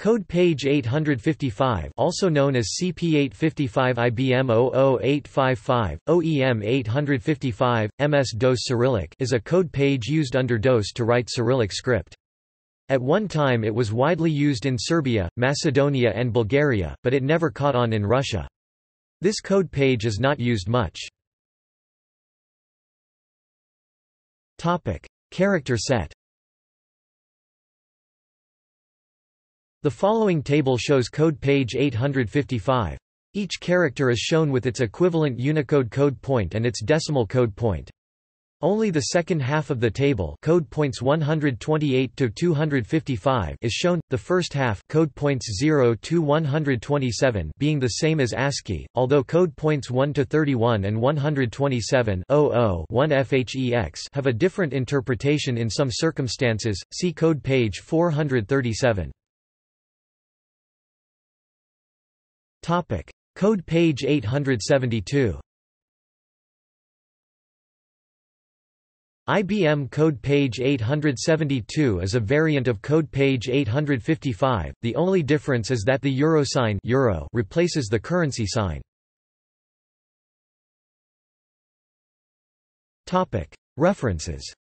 Code page 855 also known as CP855 IBM 00855, OEM 855, MS-DOS Cyrillic is a code page used under DOS to write Cyrillic script. At one time it was widely used in Serbia, Macedonia and Bulgaria, but it never caught on in Russia. This code page is not used much. Character set The following table shows code page 855. Each character is shown with its equivalent Unicode code point and its decimal code point. Only the second half of the table code points 128 to 255 is shown, the first half code points 0 to 127 being the same as ASCII, although code points 1 to 31 and 127 1 FHEX have a different interpretation in some circumstances, see code page 437. Topic. Code page 872 IBM Code page 872 is a variant of Code page 855, the only difference is that the euro sign euro replaces the currency sign. References